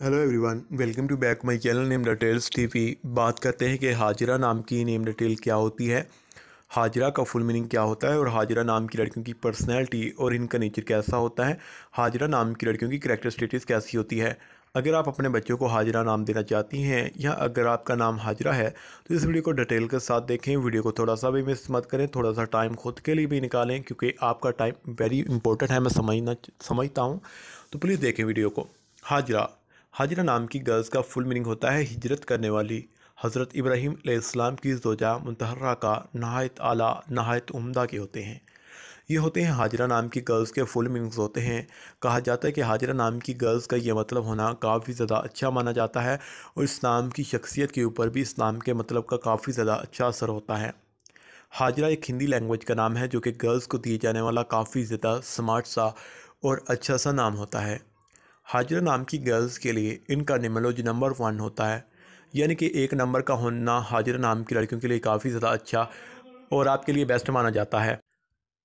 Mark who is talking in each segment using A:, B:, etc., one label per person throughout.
A: Hello everyone welcome to back my channel name details TV बात करते हैं कि हाजिरा नाम की नेम डिटेल क्या होती है, हाजिरा का फुल मीनिंग क्या होता है और हाजिरा नाम की लड़कियों की पर्सनैलिटी और इनका नेचर कैसा होता है, हाजिरा नाम की लड़कियों की करेक्टर स्टेटस कैसी होती है। अगर आप अपने बच्चों को हाजिरा नाम देना चाहती हैं या अगर आपका नाम हाजिरा है तो इस वीडियो को डिटेल के साथ देखें। वीडियो को थोड़ा सा भी मिस मत करें, थोड़ा सा टाइम खुद के लिए भी निकालें, क्योंकि आपका टाइम वेरी इंपॉर्टेंट है, मैं समझना समझता हूँ। तो प्लीज़ देखें वीडियो को। हाजिरा हाजिरा नाम की गर्ल्स का फुल मीनिंग होता है हिजरत करने वाली। हज़रत इब्राहीम इस्लाम की जोजा मुतहरा का नहायत आला, नहायत उम्दा के होते हैं। ये होते हैं हाजिरा नाम की गर्ल्स के फुल मीनिंग्स होते हैं। कहा जाता है कि हाजिरा नाम की गर्ल्स का ये मतलब होना काफ़ी ज़्यादा अच्छा माना जाता है और इस नाम की शख्सियत के ऊपर भी इस नाम के मतलब का काफ़ी ज़्यादा अच्छा असर होता है। हाजिरा एक हिंदी लैंग्वेज का नाम है जो कि गर्ल्स को दिए जाने वाला काफ़ी ज़्यादा स्मार्ट सा और अच्छा सा नाम होता है। हाजिरा नाम की गर्ल्स के लिए इनका निमोलॉजी नंबर वन होता है। यानी कि एक नंबर का होना हाजिरा नाम की लड़कियों के लिए काफ़ी ज़्यादा अच्छा और आपके लिए बेस्ट माना जाता है।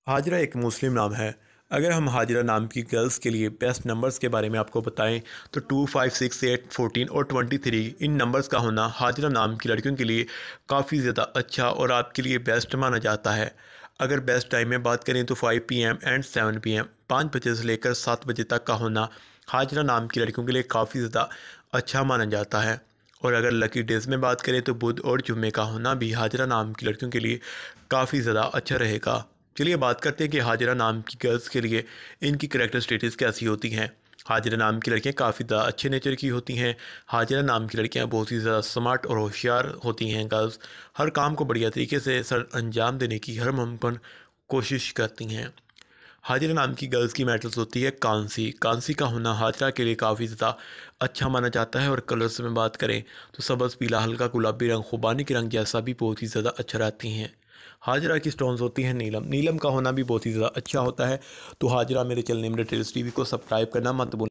A: हाजिरा एक मुस्लिम नाम है। अगर हम हाजिरा नाम की गर्ल्स के लिए बेस्ट नंबर्स के बारे में आपको बताएँ तो two five six eight fourteen और ट्वेंटी थ्री, इन नंबर्स का होना हाजिरा नाम की लड़कियों के लिए काफ़ी ज़्यादा अच्छा और आपके लिए बेस्ट माना जाता है। अगर बेस्ट टाइम में बात करें तो five P M and seven P M, पाँच बजे से लेकर सात बजे तक का होना हाजरा नाम की लड़कियों के लिए काफ़ी ज़्यादा अच्छा माना जाता है। और अगर लकी डेज़ में बात करें तो बुध और जुम्मे का होना भी हाजरा नाम की लड़कियों के लिए काफ़ी ज़्यादा अच्छा रहेगा। चलिए बात करते हैं कि हाजरा नाम की गर्ल्स के लिए इनकी करेक्टर स्टेटस कैसी होती हैं। हाजरा नाम की लड़कियाँ काफ़ी ज़्यादा अच्छे नेचर की होती हैं। हाजरा नाम की लड़कियाँ बहुत ही ज़्यादा स्मार्ट और होशियार होती हैं गर्ल्स हर काम को बढ़िया तरीके से सर अंजाम देने की हर मुमकिन कोशिश करती हैं। हाजिरा नाम की गर्ल्स की मेटल्स होती है कांसी। कांसी का होना हाजरा के लिए काफ़ी ज़्यादा अच्छा माना जाता है और कलर्स में बात करें तो सबस पीला, हल्का, गुलाबी रंग, खुबानी के रंग जैसा भी बहुत ही ज़्यादा अच्छा रहती हैं। हाजरा की स्टोन्स होती हैं नीलम। नीलम का होना भी बहुत ही ज़्यादा अच्छा होता है। तो हाजरा मेरे चैनल में टेल्स टी को सब्सक्राइब करना मत भूल